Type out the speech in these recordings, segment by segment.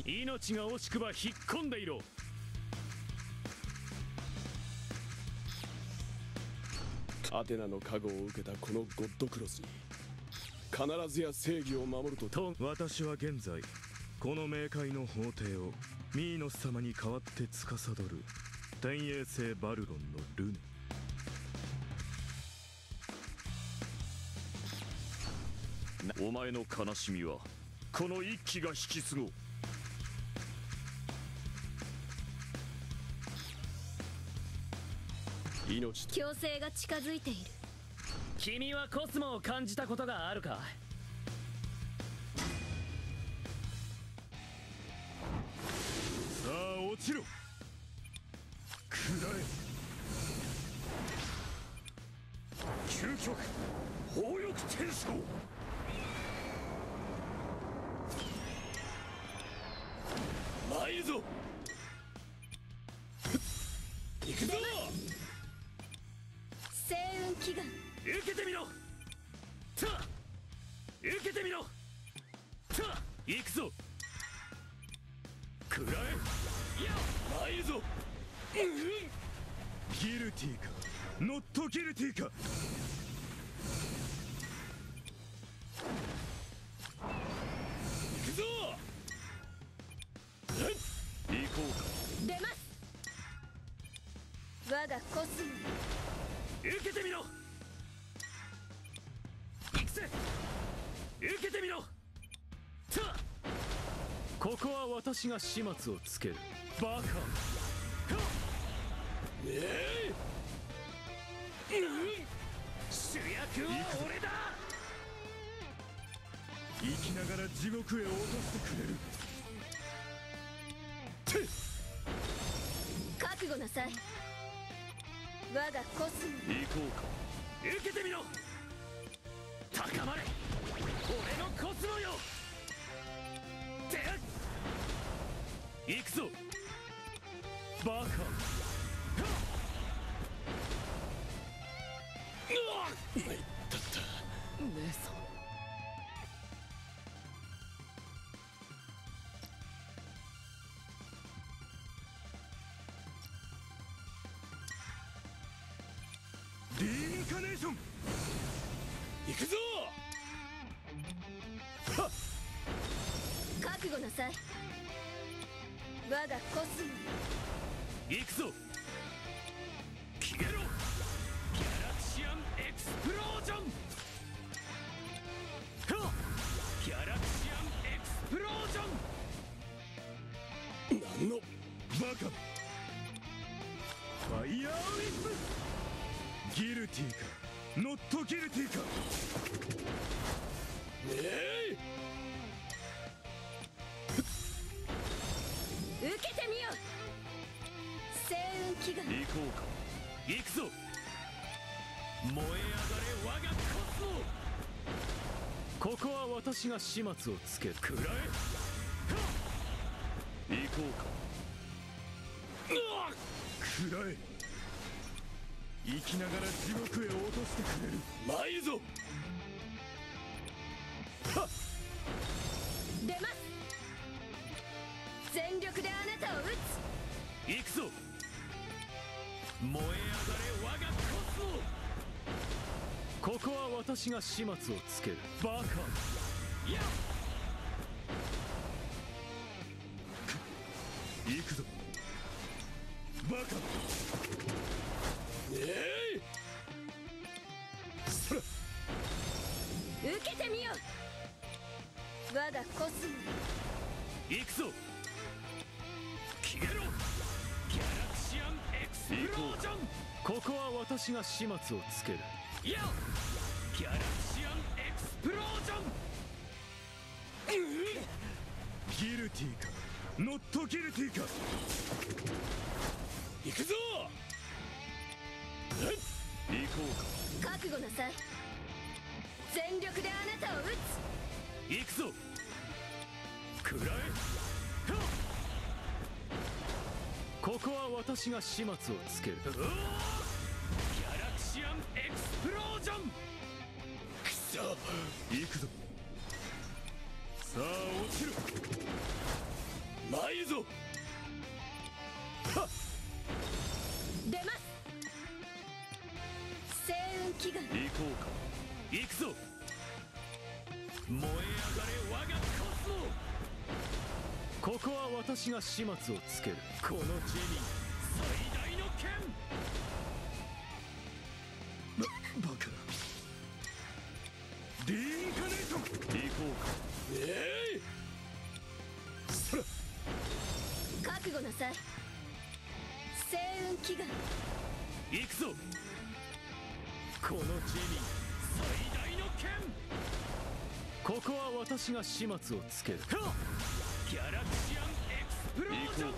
命が惜しくば引っ込んでいろ。アテナの加護を受けたこのゴッドクロスに必ずや正義を守ると。と私は現在この冥界の法廷をミーノス様に代わって司る天衛星バルロンのルネ。お前の悲しみはこの一騎が引き継ごう命と。強制が近づいている。君はコスモを感じたことがあるか？さあ落ちろ。食らえ究極砲力転生。参るぞ我がコスモ受けてみろ。行くぜ。受けてみろ。たここは私が始末をつける。バカ。ええ？うん？主役は俺だ。生きながら地獄へ落としてくれる。覚悟なさい我がコスモ行こうか。受けてみろ。高まれ。俺のコスモよ。て行くぞ。バカ。うわっ。参ったった。姉さん覚悟なさい我がコスモ行くぞ。消えろ。ギャラクシアンエクスプロージョン。はっ。ギャラクシアンエクスプロージョン。何の？バカ。ファイヤーウィップ。ギルティか。ノットギルティか。ええ受けてみよ星雲祈願行こうか。行くぞ。燃え上がれ我がコスモここは私が始末をつける食らえ。はっ行こうか。うわっ食らえ。生きながら地獄へ落としてくれる。参るぞ。出行くぞ。燃え上がれ我がコスモここは私が始末をつける。バカ。やっ行くぞ。バカ。ええそら受けてみよ我がコスモ行くぞ消えろギャラクシアンエクスプロージョンここは私が始末をつけるやっギャラクシアンエクスプロージョンギルティか？ノットギルティか？行くぞ！行こうか。覚悟なさい。全力であなたを撃つ。行くぞ。食らえここは私が始末をつける。うわーシアンエクスプロージョン！くそ！行くぞ。さあ落ちろ参るぞ。はっ。出ます。星雲祈願。行こうか。行くぞ。燃え上がれ我がコスモここは私が始末をつける。このジェニー最大の剣。バカな。リインカネーション行こうか。えい！そら。覚悟なさい。星雲祈願。行くぞ。このジェニー最大の剣。ここは私が始末をつける。はっギャラクシアンエクスプロージョン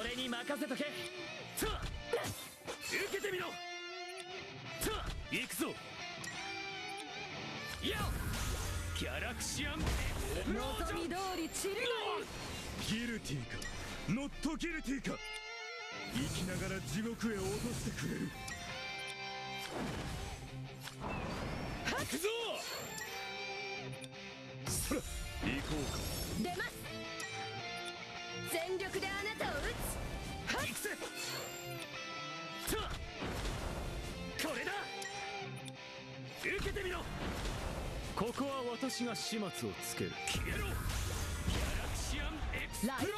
俺に任せとけ。さあ受けてみろ。さあ行くぞ。やっ。ギャラクシアン。望み通り散るギルティか。ノットギルティか。生きながら地獄へ落としてくれる。行くぞ。そら行こうか。出ます全力であなたを撃つ。行くぜさあこれだ。受けてみろ。ここは私が始末をつける。消えろ。ギャラクシアンエクスプロ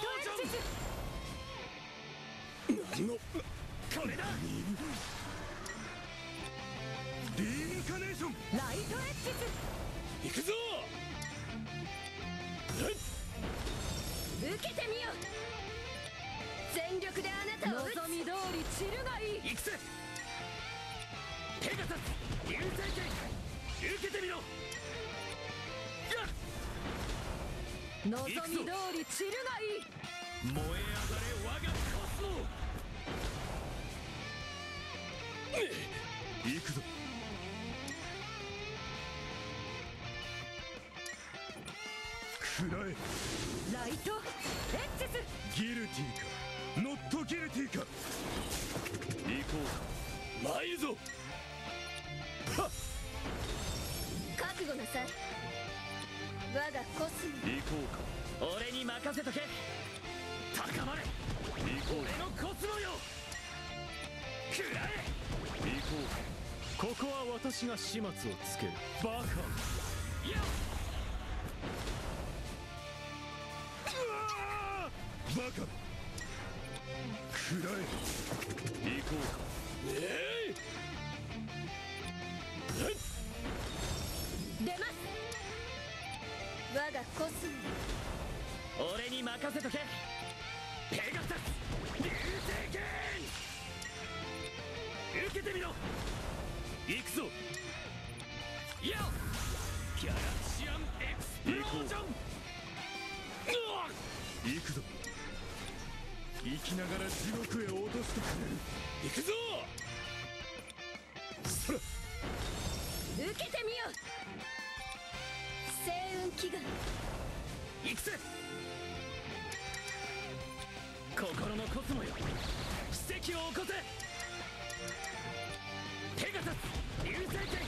流星剣受けてみろやっ望み通り散るがいい燃え上がれ我がコスモ。行くぞ。食らえライト？エクシス？ギルティか。ノットギルティか。行こうか。参るぞ覚悟なさい。我がコスモ。行こうか。俺に任せとけ。高まれ。行こう俺のコスモよ。食らえ。行こう。かここは私が始末をつける。バカてみろ。行くぞ。やっ。ギャラクシアンエクスプロージョン。行くぞ。生きながら地獄へ落としてく行くぞ。そら受けてみよ星雲祈願。行くぜ。心のコスモよ。奇跡を起こせ立つ流星剣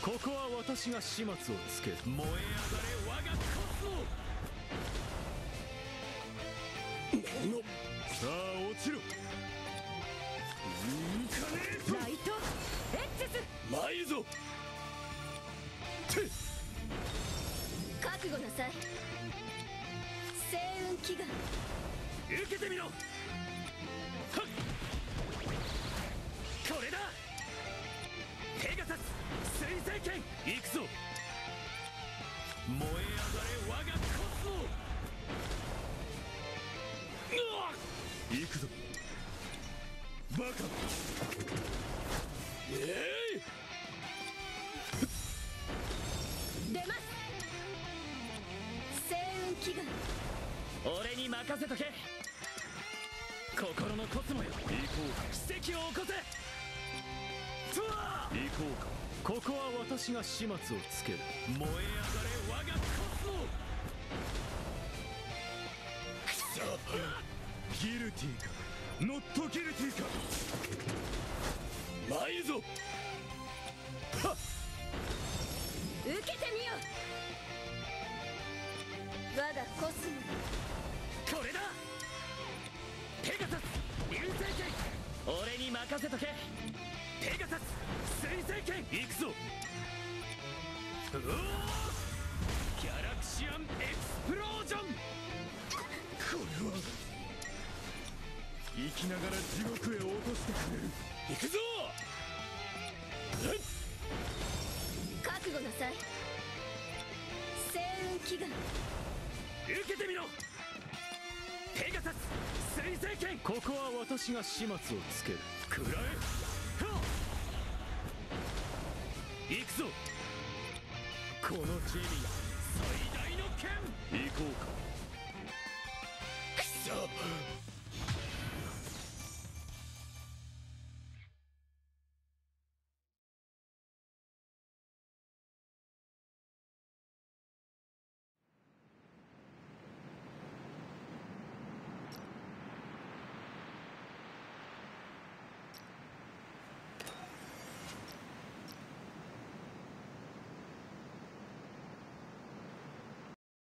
ここは私が始末をつけ燃え上がれ我がコスモさあ落ちろインカネーショライトエッチス参るぞ覚悟なさい。星雲祈願受けてみろ行くぞ。バカ。えい。出ます。星雲祈願。俺に任せとけ。心のコスモよ。行こう奇跡を起こせ。ふわか行こうか。ここは私が始末をつける。燃え上がれ我がコスモ ギルティか。ノットギルティか。まいるぞ。受けてみよ我がコスモ。これだ。ペガサス流星剣。俺に任せとけ。ペガサス水星剣行くぞ。うおー。ギャラクシアンエクスプロージョンこれは生きながら地獄へ落としてくれる。行くぞ！覚悟なさい。星雲祈願受けてみろ！ペガサス水制権ここは私が始末をつける。食らえ！行くぞ！この地に最大の剣！行こうか。くそ！